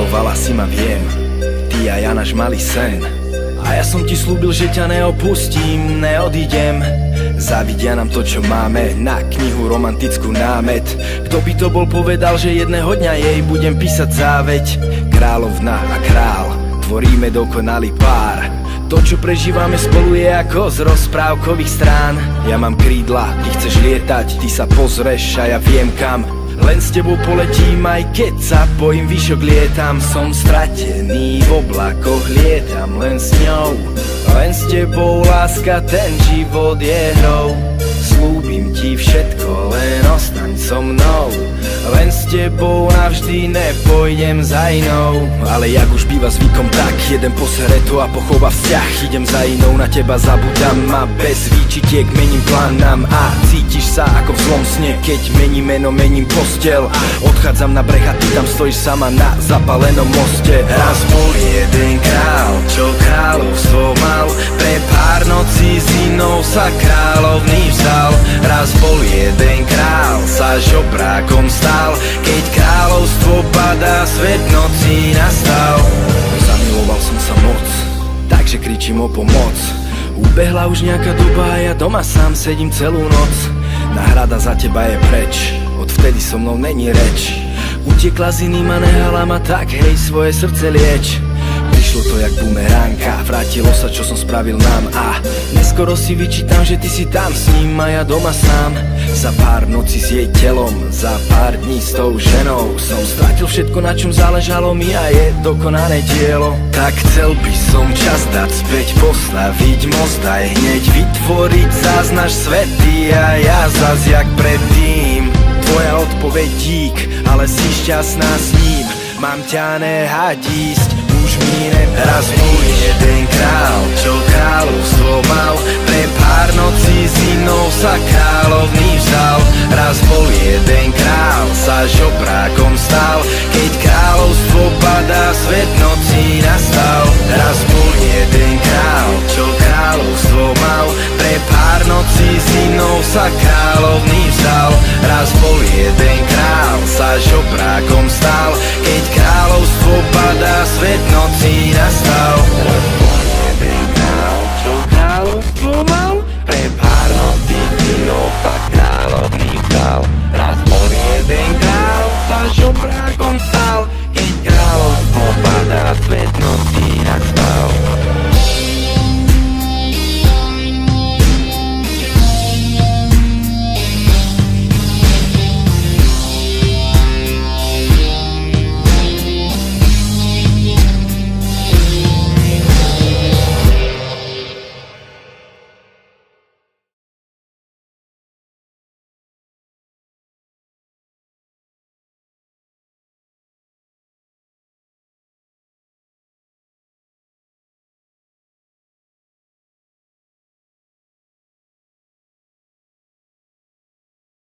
Zamilovala si ma, viem. Ty a ja náš malý sen. A ja som ti slúbil, že ťa neopustím, neodídem. Zavidia nám to, čo máme. Na knihu romantickú námet. Kto by to bol povedal, že jedného dňa jej budem písať záveď? Královna a král Tvoríme dokonalý pár. To, čo prežívame spolu je ako z rozprávkových strán. Ja mám krídla, ty chceš lietať, ty sa pozreš a ja viem kam len s tebou poletím, aj keď sa bojím. Výšok lietam Som stratený v oblakoch, lietam len s ňou. Len s tebou, láska, ten život je hrou. Slúbim ti všetko, len ostaň so mnou. Len s tebou navždy nepôjdem za inou. Ale jak už býva zvykom tak Jeden posere to a pochová vzťah. Idem za inou, na teba zabudám A bez výčitiek mením plán nám A cítiš sa ako v zlom sne Keď mením meno, mením postel. Odchádzam na breh a ty tam stojíš sama na zapalenom moste. Raz bol jeden král, čo kráľovstvo mal. Pre pár nocí s inou sa kráľovný vzal Raz bol jeden král, sa žobrákom stal Keď kráľovstvo padá, svet noci nastal. Zamiloval som sa moc, takže kričím o pomoc. Ubehla už nejaká doba a ja doma sám sedím celú noc Náhrada za teba je preč, odvtedy so mnou není reč. Utekla z iným a nehala ma tak, hej, svoje srdce lieč Prišlo to jak bumeránka Vrátilo sa čo som spravil nám. A Neskoro si vyčítam, že ty si tam s ním a ja doma sám Za pár noci s jej telom, za pár dní s tou ženou. Som stratil všetko na čom záležalo mi a je dokonané dielo. Tak chcel by som čas dať späť, postaviť most aj hneď vytvoriť zás náš svety a ja zas jak predtým Tvoja odpoveď dík, ale si šťastná s ním. Mám ťa nehať ísť už mi Raz bol jeden král, čo kráľovstvo mal. Pre pár nocí s inou sa kráľovný vzal. Raz bol jeden král, sa žobrákom stal. Keď kráľovstvo padá, svet nocí nastal. Raz bol jeden král, čo kráľovstvo mal. Pre pár nocí s inou sa kráľovný vzal. Raz bol jeden král, sa žobrákom stal. Keď kráľovstvo padá, svet nocí